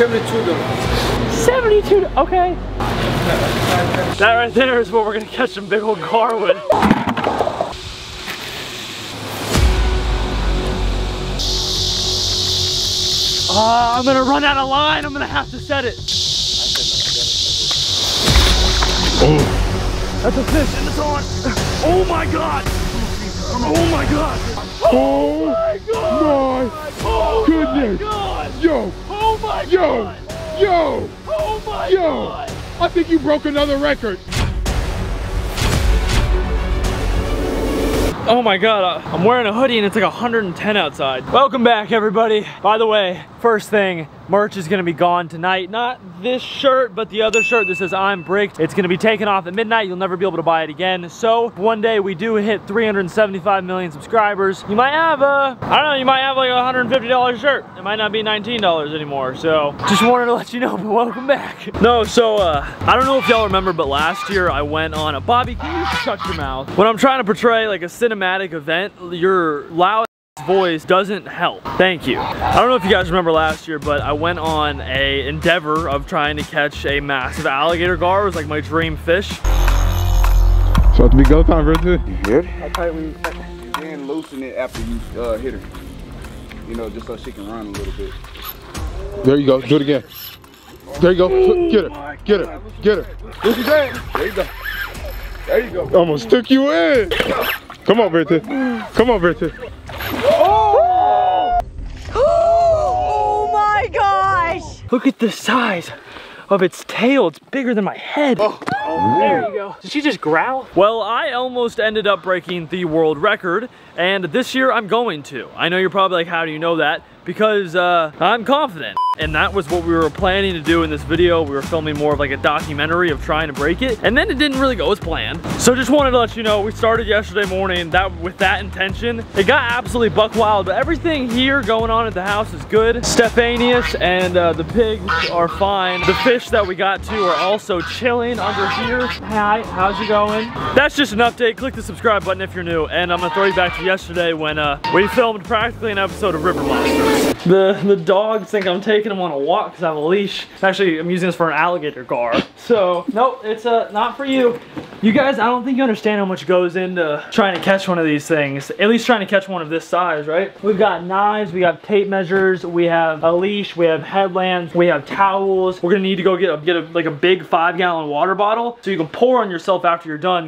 Seventy-two dollars. 72, okay. That right there is where we're gonna catch some big old gar with. Uh, I'm gonna run out of line. I'm gonna have to set it. Oh. That's a fish and it's on. Oh my God. Oh my God. Oh my God. my Oh goodness. my God. Yo, Oh my yo, God. yo, Oh my yo. God. I think you broke another record. Oh my god, uh, I'm wearing a hoodie and it's like 110 outside. Welcome back everybody. By the way, first thing, merch is gonna be gone tonight. Not this shirt, but the other shirt that says I'm bricked. It's gonna be taken off at midnight. You'll never be able to buy it again. So one day we do hit 375 million subscribers. You might have a, I don't know, you might have like a $150 shirt. It might not be $19 anymore. So just wanted to let you know, but welcome back. No, so uh, I don't know if y'all remember, but last year I went on a, Bobby, can you shut your mouth? When I'm trying to portray like a cinematic event, you're loud voice doesn't help. Thank you. I don't know if you guys remember last year, but I went on a endeavor of trying to catch a massive alligator gar. It was like my dream fish. So to be go time, Richard. You hear it? Then loosen it after you uh, hit her. You know, just so she can run a little bit. There you go. Do it again. There you go. Get her. Get her. Get her. Loosen that. There you go. There you go. Almost took you in. Come on, Richard. Come on, Richard. Oh my gosh! Look at the size of its tail. It's bigger than my head. Oh, there you go. Did she just growl? Well, I almost ended up breaking the world record, and this year I'm going to. I know you're probably like, how do you know that? Because uh, I'm confident. And that was what we were planning to do in this video. We were filming more of like a documentary of trying to break it. And then it didn't really go as planned. So just wanted to let you know, we started yesterday morning that with that intention. It got absolutely buck wild, but everything here going on at the house is good. Stephanius and uh, the pigs are fine. The fish that we got to are also chilling under here. Hi, how's it going? That's just an update. Click the subscribe button if you're new. And I'm gonna throw you back to yesterday when uh, we filmed practically an episode of River Monsters. The, the dogs think I'm taking them on a walk because I have a leash. Actually, I'm using this for an alligator gar. So, nope, it's uh, not for you. You guys, I don't think you understand how much goes into trying to catch one of these things. At least trying to catch one of this size, right? We've got knives, we have tape measures, we have a leash, we have headlamps, we have towels. We're gonna need to go get a, get a, like a big five gallon water bottle so you can pour on yourself after you're done.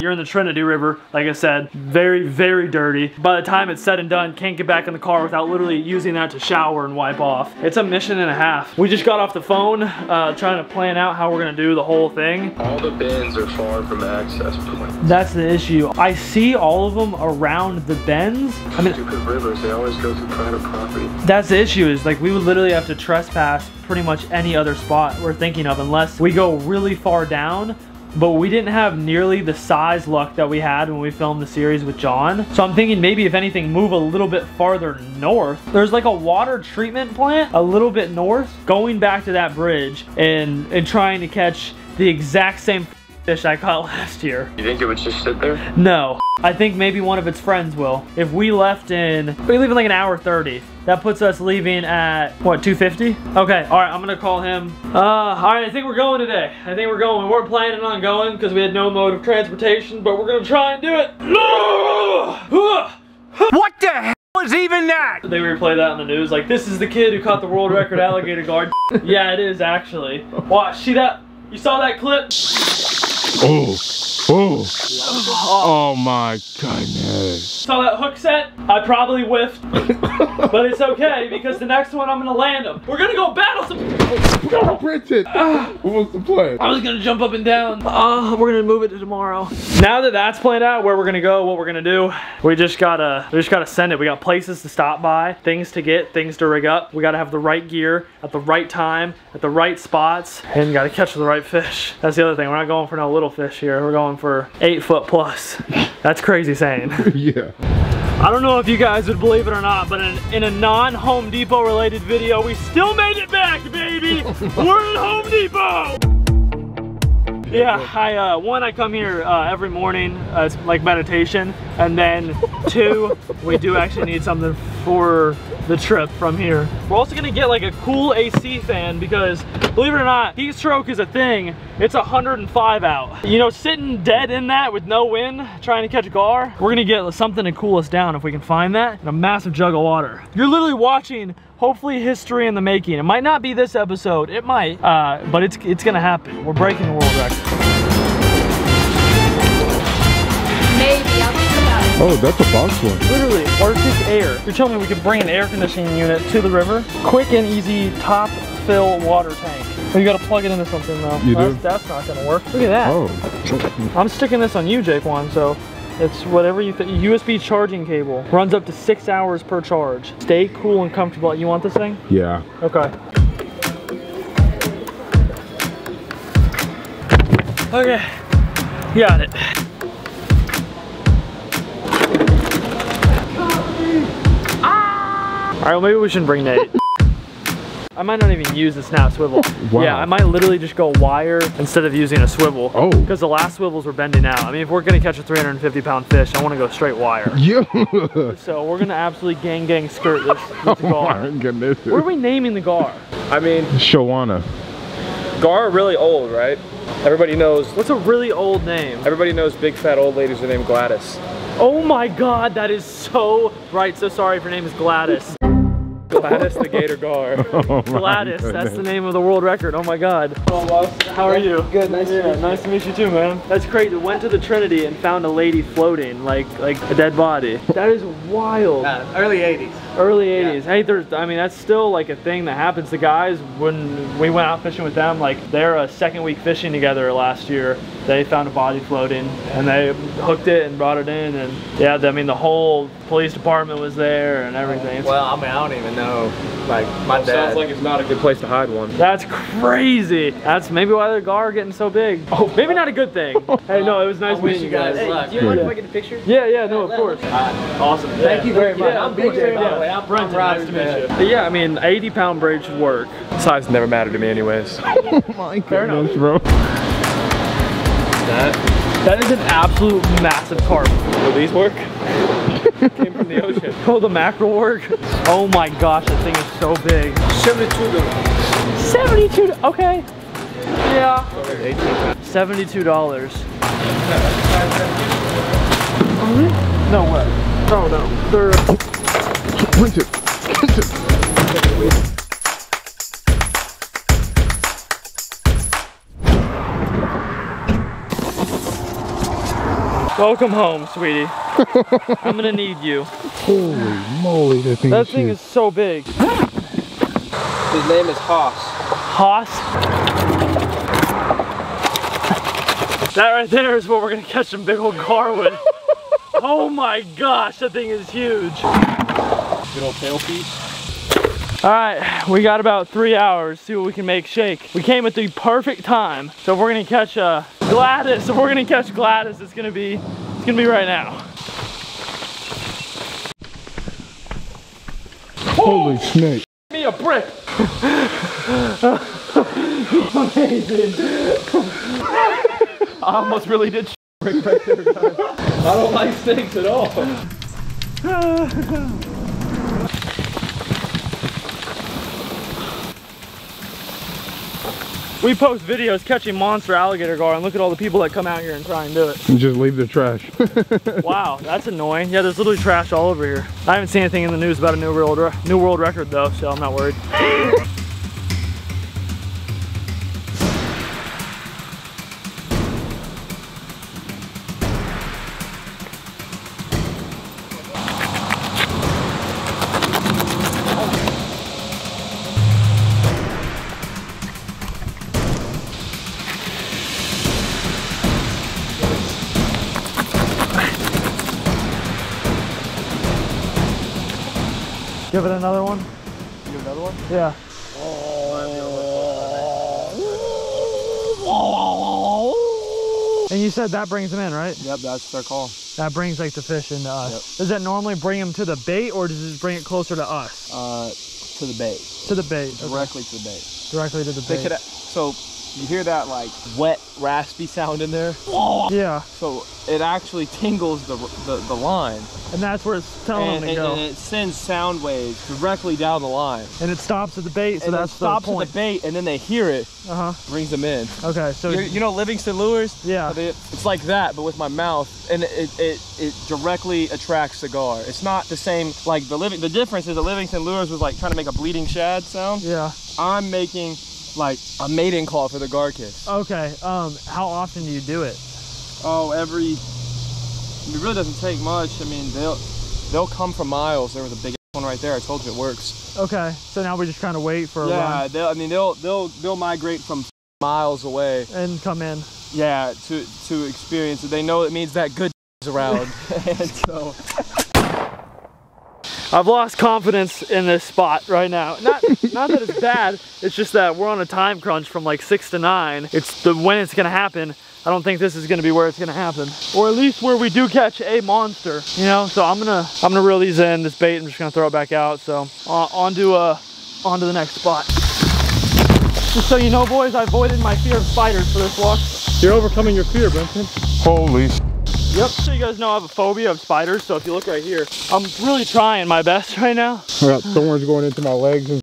You're in the Trinity River, like I said, very, very dirty. By the time it's said and done, can't get back in the car without literally using that to shower and wipe off. It's a mission and a half. We just got off the phone uh, trying to plan out how we're gonna do the whole thing. All the bins are far from access points. That's the issue. I see all of them around the bends. I mean, Stupid rivers, they always go through private property. that's the issue is like we would literally have to trespass pretty much any other spot we're thinking of unless we go really far down but we didn't have nearly the size luck that we had when we filmed the series with John. So I'm thinking maybe if anything move a little bit farther north. There's like a water treatment plant a little bit north going back to that bridge and, and trying to catch the exact same fish I caught last year. You think it would just sit there? No, I think maybe one of its friends will. If we left in, we leave in like an hour 30. That puts us leaving at, what, 250? Okay, all right, I'm gonna call him. Uh, all right, I think we're going today. I think we're going. We weren't planning on going because we had no mode of transportation, but we're gonna try and do it. What the hell is even that? They replay that on the news, like, this is the kid who caught the world record alligator gar. yeah, it is actually. Watch, see that? You saw that clip? Oh. Oh. Oh my goodness. Saw that hook set? I probably whiffed. but it's okay because the next one I'm gonna land them. We're gonna go battle some. Go, Richard. What was the plan? I was gonna jump up and down. Uh, we're gonna move it to tomorrow. Now that that's planned out, where we're gonna go, what we're gonna do, we just gotta, we just gotta send it. We got places to stop by, things to get, things to rig up. We gotta have the right gear at the right time, at the right spots, and gotta catch the right fish. That's the other thing. We're not going for no little fish here. We're going for eight foot plus. That's crazy saying. yeah. I don't know if you guys would believe it or not, but in, in a non-Home Depot related video, we still made it back, baby! We're at Home Depot! Yeah, I, uh, one, I come here uh, every morning, uh, it's like meditation, and then two, we do actually need something for the trip from here. We're also gonna get like a cool AC fan because believe it or not, heat stroke is a thing. It's 105 out. You know, sitting dead in that with no wind, trying to catch a gar, we're gonna get something to cool us down if we can find that, and a massive jug of water. You're literally watching hopefully history in the making. It might not be this episode, it might, uh, but it's, it's gonna happen. We're breaking the world record. Oh, that's a box one. Literally, Arctic Air. You're telling me we could bring an air conditioning unit to the river? Quick and easy top fill water tank. Oh, you gotta plug it into something though. You do? that's, That's not gonna work. Look at that. Oh. I'm sticking this on you, Jake one, so it's whatever you think. USB charging cable. Runs up to six hours per charge. Stay cool and comfortable. You want this thing? Yeah. Okay. Okay. Got it. All right, well, maybe we shouldn't bring Nate. I might not even use the snap swivel. Wow. Yeah, I might literally just go wire instead of using a swivel. Oh. Because the last swivels were bending out. I mean, if we're gonna catch a 350 pound fish, I wanna go straight wire. Yeah. So we're gonna absolutely gang gang skirt this with the oh gar. my goodness. What are we naming the gar? I mean, Shawana. Gar are really old, right? Everybody knows. What's a really old name? Everybody knows big fat old ladies are named Gladys. Oh my god, that is so right. So sorry if your name is Gladys. Gladys the Gator Gar. Oh my Gladys, that's the name of the world record. Oh my god. Uh, how are you? Good, nice to meet you. Nice to meet you too, man. That's crazy. Went to the Trinity and found a lady floating, like like a dead body. That is wild. early 80s. Early 80s. Hey, there's, I mean, that's still like a thing that happens to guys when we went out fishing with them. Like, they're a second week fishing together last year. They found a body floating and they hooked it and brought it in. And yeah, I mean, the whole police department was there and everything. Well, I mean, I don't even know. Like, my dad. Sounds like it's not a good place to hide one. That's crazy. That's maybe why the gar are getting so big. Oh, maybe not a good thing. hey, no, it was nice meeting you guys luck. do you mind if I get a picture? Yeah, yeah, no, of course. Awesome. Thank you very much. Yeah, I'm of course, BJ, by yeah. I'm Brenten, nice to meet you. But yeah, I mean, 80 pound braid should work. Size never mattered to me anyways. my goodness, bro. That, that is an absolute massive carp. Will these work? Came from the ocean. Oh, the mackerel work? Oh my gosh, that thing is so big. 72 72 okay. Yeah. $72. No way. Oh, no, no. They're Print it. Print it. welcome home, sweetie. I'm gonna need you. Holy moly, that thing That is thing huge. is so big. His name is Haas. Haas. That right there is what we're gonna catch some big old gar with. oh my gosh, that thing is huge. Good old tail piece. All right, we got about three hours. See what we can make shake. We came at the perfect time. So if we're gonna catch uh, Gladys, if we're gonna catch Gladys, it's gonna be, it's gonna be right now. Holy snake. me a brick. Amazing. I almost really did sh- brick right there, guys. I don't like snakes at all. We post videos catching monster alligator gar and look at all the people that come out here and try and do it. And just leave the trash. Wow, that's annoying. Yeah, there's literally trash all over here. I haven't seen anything in the news about a new world new world record though, so I'm not worried. Said that brings them in, right? Yep, that's their call. That brings like the fish into us. Does that normally bring them to the bait or does it bring it closer to us? Uh, to the bait. To the bait. Okay. Directly to the bait. Directly to the They bait. could, so you hear that like wet, raspy sound in there. Yeah, So it actually tingles the the, the line, and that's where it's telling and, them and, to go. and it sends sound waves directly down the line. And it stops at the bait, so and that's it stops the at point. the bait, and then they hear it, uh huh. brings them in. Okay, so You, you know Livingston lures? Yeah. It's like that, but with my mouth, and it, it it directly attracts the gar. It's not the same like the living. The difference is the Livingston lures was like trying to make a bleeding shad sound. yeah. I'm making like a mating call for the gar kiss. Okay. Um, how often do you do it? Oh, every. It really doesn't take much. I mean, they'll they'll come from miles. There was a big one right there. I told you it works. Okay, so now we just kind of wait for a Yeah, they'll. I mean, they'll they'll they'll migrate from miles away. and come in. Yeah, to to experience it. They know it means that good is around, and so. I've lost confidence in this spot right now. Not not that it's bad. It's just that we're on a time crunch from like six to nine. It's the when it's gonna happen. I don't think this is gonna be where it's gonna happen, or at least where we do catch a monster. You know. So I'm gonna I'm gonna reel these in. This bait. I'm just gonna throw it back out. So on, on to uh on to the next spot. Just so you know, boys, I avoided my fear of spiders for this walk. You're overcoming your fear, Benson. Holy. Yep. So you guys know I have a phobia of spiders. So if you look right here, I'm really trying my best right now. I got thorns going into my legs and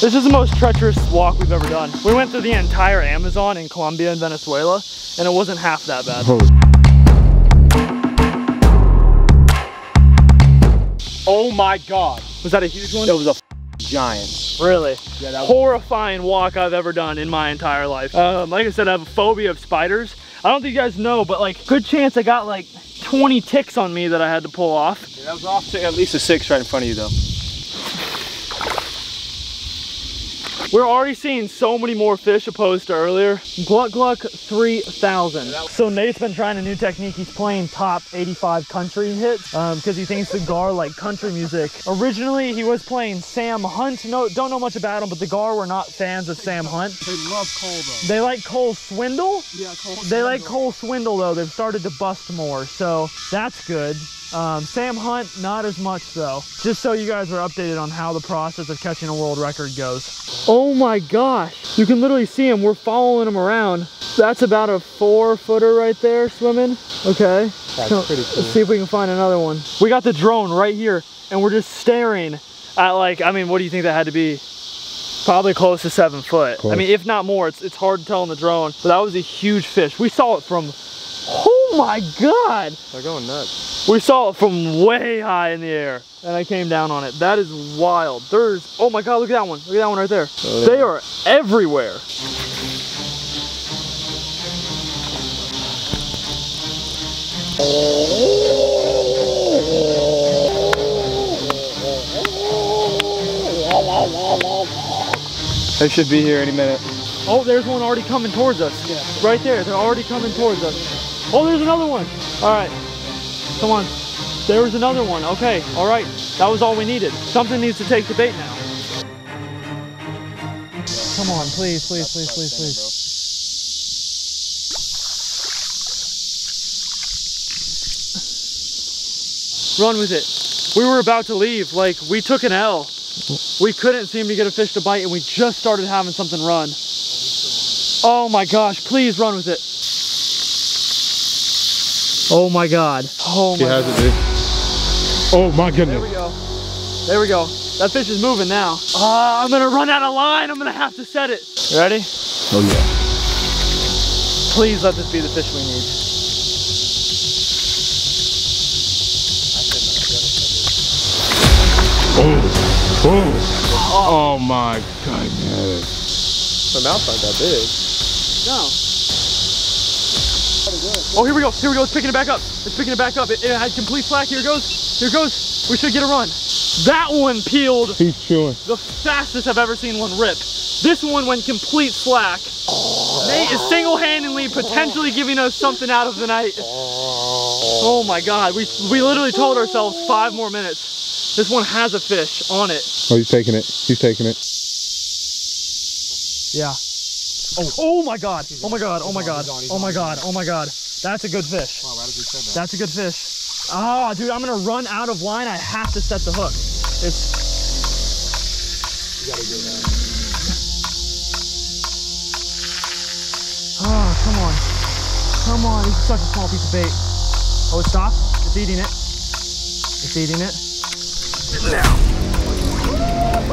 This is the most treacherous walk we've ever done. We went through the entire Amazon in Colombia and Venezuela, and it wasn't half that bad. holy. Oh my God! Was that a huge one? It was a giant. Really? Yeah, that was Horrifying walk I've ever done in my entire life. Um, like I said, I have a phobia of spiders. I don't think you guys know, but like, good chance I got like 20 ticks on me that I had to pull off. that was off to at least a six right in front of you though. We're already seeing so many more fish opposed to earlier. Gluck Gluck 3000. So Nate's been trying a new technique. He's playing top 85 country hits because he thinks the gar like country music. Originally, he was playing Sam Hunt. No, don't know much about him, but the gar were not fans of Sam Hunt. They love Cole though. They like Cole Swindle. Yeah, Cole. They like Cole Swindle though. They've started to bust more, so that's good. Um, Sam Hunt, not as much though. Just so you guys are updated on how the process of catching a world record goes. Oh my gosh, you can literally see him. We're following him around. That's about a four footer right there swimming. Okay. That's So, pretty cool. Let's see if we can find another one. We got the drone right here and we're just staring at like, I mean, what do you think that had to be? Probably close to seven foot. I mean, if not more, it's, it's hard to tell on the drone, but that was a huge fish. We saw it from, oh my God. They're going nuts. We saw it from way high in the air and I came down on it. That is wild. There's, oh my God, look at that one. Look at that one right there. Oh, they are everywhere. They should be here any minute. Oh, there's one already coming towards us. Yeah. Right there, they're already coming towards us. Oh, there's another one. All right, come on. There's another one. Okay, all right. That was all we needed. Something needs to take the bait now. Come on, please, please, please, please, please. Run with it. We were about to leave. Like, we took an L. We couldn't seem to get a fish to bite, and we just started having something run. Oh my gosh, please run with it. Oh my god. Oh He my has god. it, dude. Oh my goodness. There goodness. we go. There we go. That fish is moving now. Ah, I'm gonna run out of line. I'm gonna have to set it. You ready? Oh yeah. Please let this be the fish we need. Oh. Oh. Oh my goodness. The mouth's not that big. No. Oh, here we go. Here we go. It's picking it back up. It's picking it back up. It, it had complete slack. Here it goes. Here it goes. We should get a run. That one peeled He's chewing. the fastest I've ever seen one rip. This one went complete slack. Nate is single-handedly potentially giving us something out of the night. Oh my God, we, we literally told ourselves five more minutes. This one has a fish on it. Oh, he's taking it. He's taking it. Yeah. Oh, oh my God, oh my God, oh my God, oh my God, oh my God. That's a good fish. That's a good fish. Ah, dude, I'm gonna run out of line. I have to set the hook. It's you gotta go Oh, come on. Come on, this is such a small piece of bait. Oh, it stopped. It's eating it. It's eating it. Now.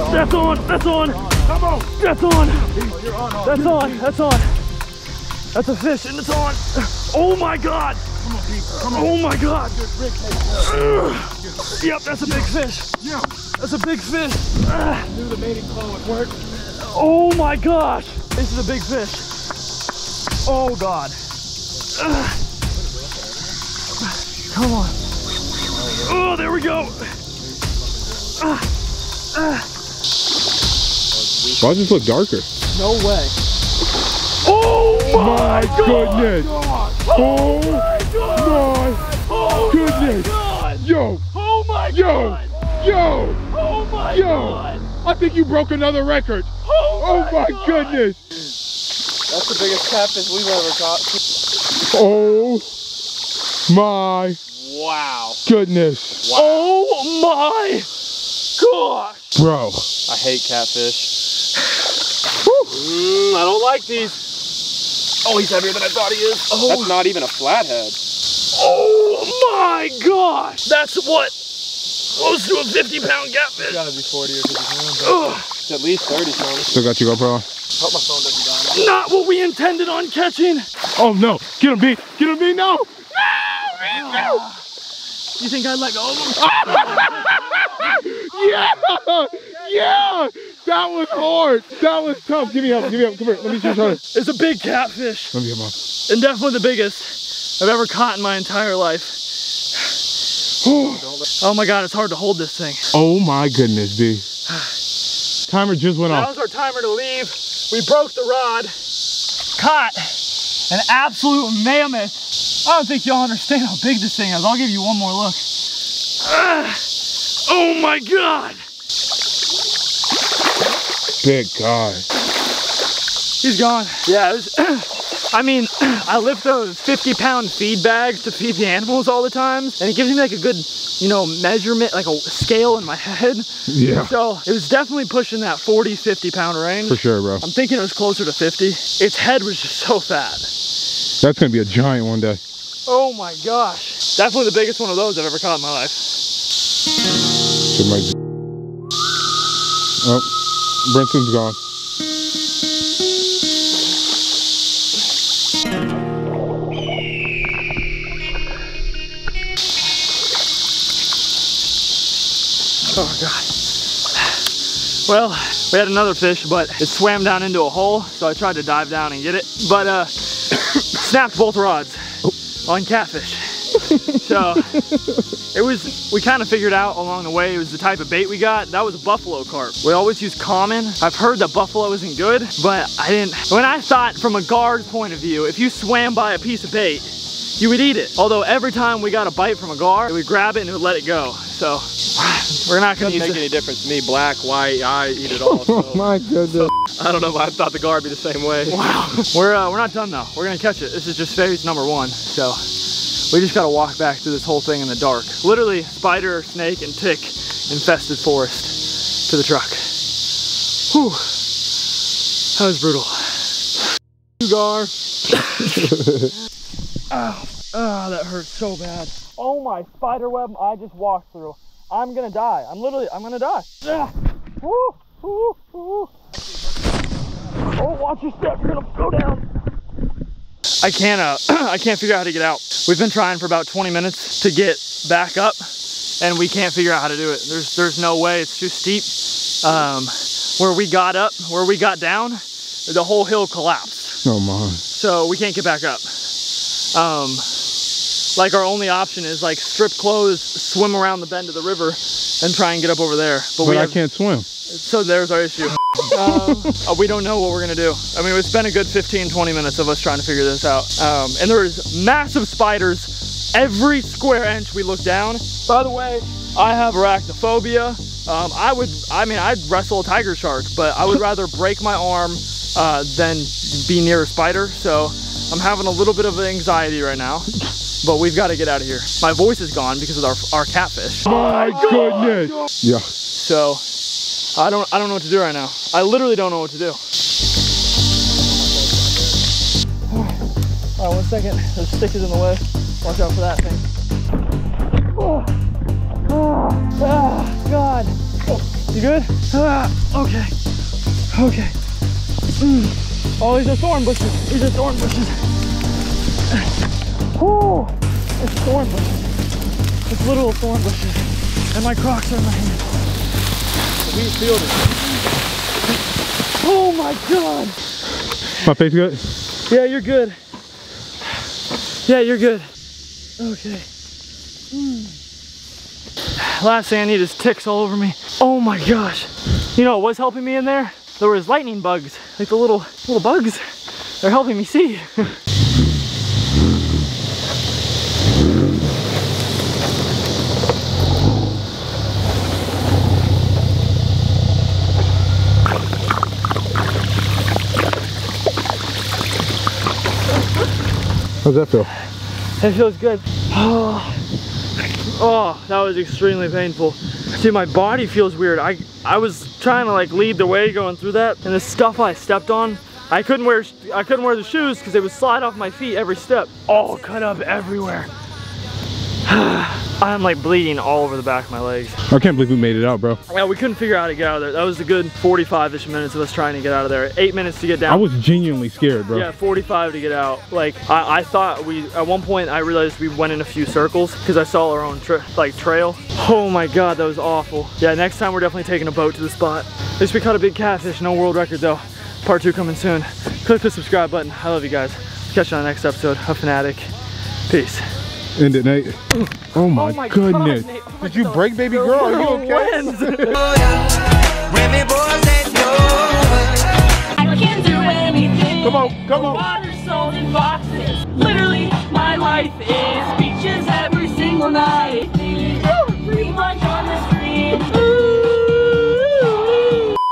That's on, that's on. Come on. That's on. That's on, that's on. That's a fish and it's on. Oh my God. Come on, people. Come on. Oh my God. Yep, that's a big fish. That's a big fish. Ah. Knew the call would work. Oh my gosh. This is a big fish. Oh God. Come on. Oh, there we go. Why does this look darker? No way. Oh my, My goodness. Oh God. Oh my goodness. God. Yo, Oh my Yo. God. yo, Oh my Yo. God. I think you broke another record. Oh, Oh my God. goodness. That's the biggest catfish we've ever caught. Oh my Wow. goodness. Oh my gosh. Bro. I hate catfish. Mm, I don't like these. Oh, he's heavier than I thought he is. Oh. That's not even a flathead. Oh my gosh. That's what? Close to a 50 pound catfish. gotta be 40 or 50 pounds. Ugh. It's at least 30 pounds. Still got your GoPro on? Hope my phone doesn't die. Not what we intended on catching. Oh no. Get him, B. Get him, B. No. Ah. You think I'd let go of him? Yeah. Yeah. That was hard. That was tough. Give me help. Give me help. Come here. Let me see your. It's a big catfish. Let me get mom. And definitely the biggest I've ever caught in my entire life. Oh my God, it's hard to hold this thing. Oh my goodness, B. Timer just went That off. was our timer to leave. We broke the rod. Caught an absolute mammoth. I don't think y'all understand how big this thing is. I'll give you one more look. Ah, oh my God. Big guy. He's gone. Yeah, it was, I mean, I lift those 50 pound feed bags to feed the animals all the time, and it gives me like a good, you know, measurement, like a scale in my head. Yeah. So it was definitely pushing that 40, 50 pound range. For sure, bro. I'm thinking it was closer to 50. Its head was just so fat. That's gonna be a giant one day. Oh my gosh. Definitely the biggest one of those I've ever caught in my life. Oh, Brenson's gone. Oh god. Well, we had another fish, but it swam down into a hole, so I tried to dive down and get it. But uh snapped both rods on catfish. so it was we kind of figured out along the way it was the type of bait we got. That was a buffalo carp. We always use common. I've heard that buffalo isn't good, but I didn't when I thought from a gar point of view, if you swam by a piece of bait, you would eat it. Although every time we got a bite from a gar, we would grab it and it would let it go. So we're not gonna Doesn't make it. any difference to me. Black, white, I eat it all. Oh So my goodness. I don't know. but I thought the gar would be the same way. Wow. We're uh, we're not done though. We're gonna catch it. This is just phase number one. So we just gotta walk back through this whole thing in the dark. Literally spider, snake, and tick infested forest to the truck. Whew. That was brutal. Gar. Ow. Ah, that hurts so bad. Oh my spider web I just walked through. I'm gonna die. I'm literally, I'm gonna die. Ah. Woo, woo, woo. Oh, watch your step. You're gonna go down. I can't. Uh, I can't figure out how to get out. We've been trying for about 20 minutes to get back up, and we can't figure out how to do it. There's there's no way. It's too steep. Um, where we got up, where we got down, the whole hill collapsed. Oh my. So we can't get back up. Um, like our only option is like strip clothes, swim around the bend of the river, and try and get up over there. But, But we I have, can't swim. so there's our issue. Um, uh, we don't know what we're gonna do. I mean, it's been a good 15, 20 minutes of us trying to figure this out. Um, and there's massive spiders every square inch we look down. By the way, I have arachnophobia. Um, I would, I mean, I'd wrestle a tiger shark, but I would rather break my arm uh, than be near a spider. So I'm having a little bit of anxiety right now, but we've got to get out of here. My voice is gone because of our, our catfish. My goodness. Yeah. So I don't I don't know what to do right now. I literally don't know what to do. All right, one second. The stick is in the way. Watch out for that thing. Oh, oh, ah, God. You good? Ah, okay. Okay. Mm. Oh, these are thorn bushes. These are thorn bushes. Oh, it's thorn bushes. It's literal thorn bushes. And my Crocs are in my hand. We it. Oh my God. My face good? Yeah, you're good. Yeah, you're good. Okay. Hmm. Last thing I need is ticks all over me. Oh my gosh. You know what was helping me in there? There was lightning bugs, like the little little bugs. They're helping me see. How's that feel? It feels good. Oh, oh, that was extremely painful. Dude, my body feels weird. I, I was trying to like lead the way going through that, and the stuff I stepped on, I couldn't wear, I couldn't wear the shoes because they would slide off my feet every step. All cut up everywhere. I'm like bleeding all over the back of my legs. I can't believe we made it out, bro. Yeah, we couldn't figure out how to get out of there. That was a good 45-ish minutes of us trying to get out of there. Eight minutes to get down. I was genuinely scared, bro. Yeah, 45 to get out. Like, I, I thought we, at one point I realized we went in a few circles because I saw our own, tra like, trail. Oh my God, that was awful. Yeah, next time we're definitely taking a boat to the spot. At least we caught a big catfish, no world record though. Part two coming soon. Click the subscribe button. I love you guys. Catch you on the next episode of Finatic. Peace. End it, Nate. Oh my, Oh my goodness. God, Nate. Oh, Did you the- break, baby girl? Are you okay? I can't do anything. Come on, come on. Water sold in boxes. Literally, my life is beaches every single night.